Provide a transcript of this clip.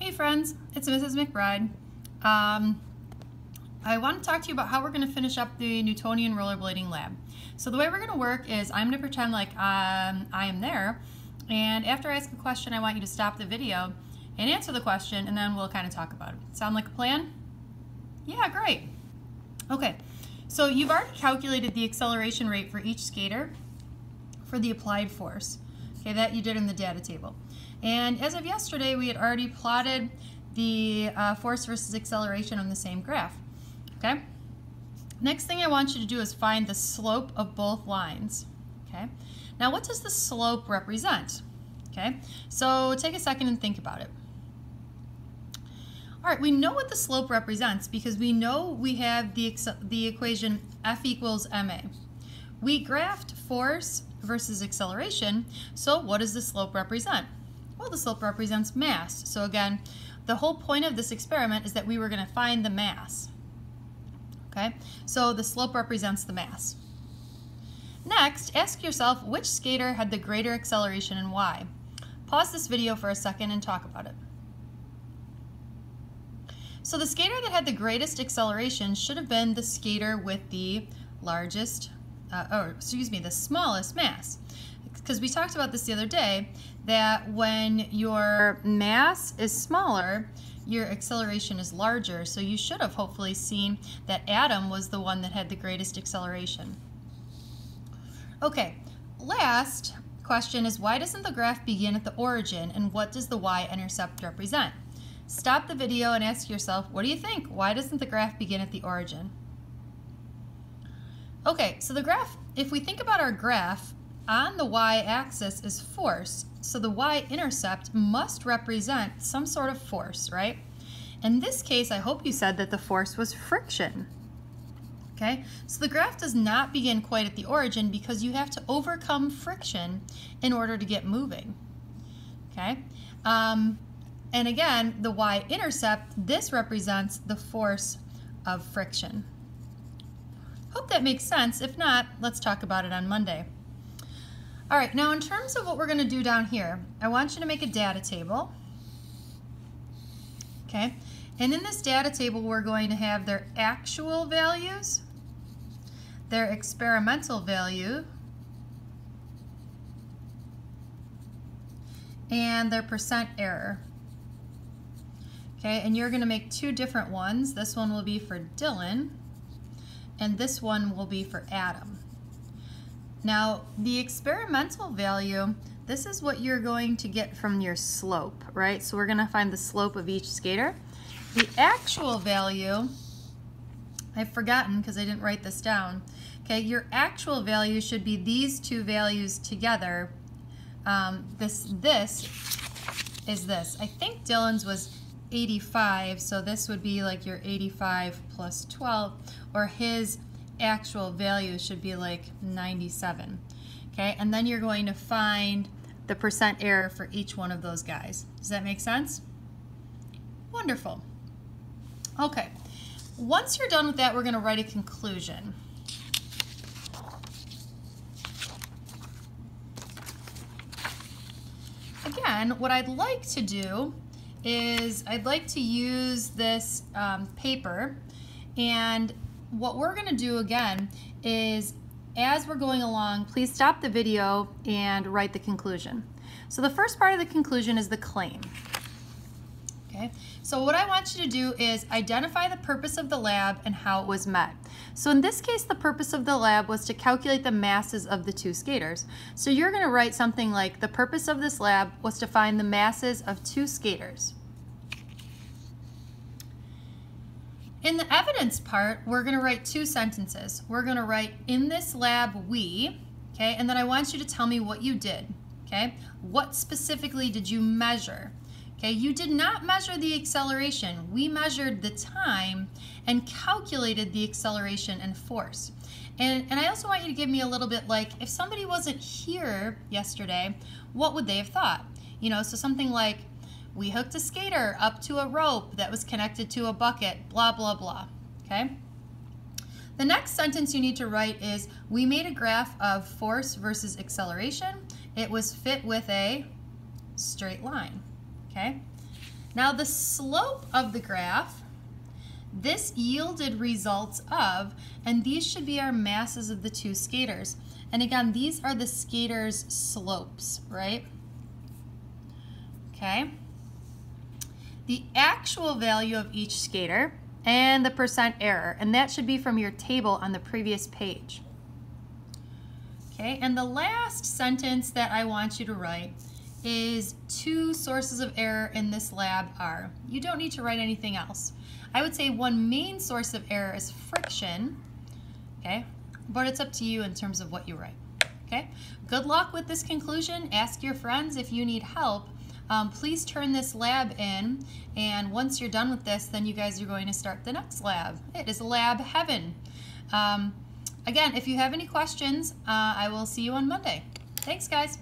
Hey friends, it's Mrs. MacBride. Um, I want to talk to you about how we're going to finish up the Newtonian rollerblading lab. So the way we're going to work is I'm going to pretend like um, I am there and after I ask a question I want you to stop the video and answer the question and then we'll kind of talk about it. Sound like a plan? Yeah, great. Okay, so you've already calculated the acceleration rate for each skater for the applied force. Okay, that you did in the data table. And as of yesterday, we had already plotted the uh, force versus acceleration on the same graph. Okay? Next thing I want you to do is find the slope of both lines. Okay? Now, what does the slope represent? Okay? So take a second and think about it. All right, we know what the slope represents because we know we have the, the equation F equals ma. We graphed force versus acceleration, so what does the slope represent? Well, the slope represents mass. So again, the whole point of this experiment is that we were going to find the mass. Okay, so the slope represents the mass. Next, ask yourself which skater had the greater acceleration and why. Pause this video for a second and talk about it. So the skater that had the greatest acceleration should have been the skater with the largest, uh, or excuse me, the smallest mass. Because we talked about this the other day, that when your mass is smaller, your acceleration is larger. So you should have hopefully seen that Adam was the one that had the greatest acceleration. Okay, last question is why doesn't the graph begin at the origin and what does the y-intercept represent? Stop the video and ask yourself, what do you think? Why doesn't the graph begin at the origin? Okay, so the graph, if we think about our graph, on the y-axis is force, so the y-intercept must represent some sort of force, right? In this case, I hope you said that the force was friction. Okay, so the graph does not begin quite at the origin because you have to overcome friction in order to get moving. Okay, um, and again, the y-intercept, this represents the force of friction. Hope that makes sense. If not, let's talk about it on Monday. All right, now in terms of what we're going to do down here, I want you to make a data table. Okay, and in this data table, we're going to have their actual values, their experimental value, and their percent error. Okay, and you're going to make two different ones. This one will be for Dylan, and this one will be for Adam. Now, the experimental value, this is what you're going to get from your slope, right? So we're going to find the slope of each skater. The actual value, I've forgotten because I didn't write this down. Okay, your actual value should be these two values together. Um, this, this is this. I think Dylan's was 85, so this would be like your 85 plus 12, or his actual value should be like 97. Okay, and then you're going to find the percent error for each one of those guys. Does that make sense? Wonderful. Okay, once you're done with that, we're going to write a conclusion. Again, what I'd like to do is I'd like to use this um, paper and what we're going to do again is as we're going along, please stop the video and write the conclusion. So the first part of the conclusion is the claim. Okay, so what I want you to do is identify the purpose of the lab and how it was met. So in this case, the purpose of the lab was to calculate the masses of the two skaters. So you're going to write something like, the purpose of this lab was to find the masses of two skaters. In the evidence part, we're to write two sentences. We're to write, in this lab, we, okay, and then I want you to tell me what you did, okay? What specifically did you measure? Okay, you did not measure the acceleration. We measured the time and calculated the acceleration and force. And, and I also want you to give me a little bit like, if somebody wasn't here yesterday, what would they have thought? You know, so something like, we hooked a skater up to a rope that was connected to a bucket, blah, blah, blah, okay? The next sentence you need to write is, we made a graph of force versus acceleration. It was fit with a straight line okay? Now the slope of the graph, this yielded results of, and these should be our masses of the two skaters. And again, these are the skaters' slopes, right? Okay. The actual value of each skater and the percent error, and that should be from your table on the previous page. Okay, and the last sentence that I want you to write is two sources of error in this lab are. You don't need to write anything else. I would say one main source of error is friction, okay, but it's up to you in terms of what you write, okay? Good luck with this conclusion. Ask your friends if you need help. Um, please turn this lab in, and once you're done with this, then you guys are going to start the next lab. It is lab heaven. Um, again, if you have any questions, uh, I will see you on Monday. Thanks, guys.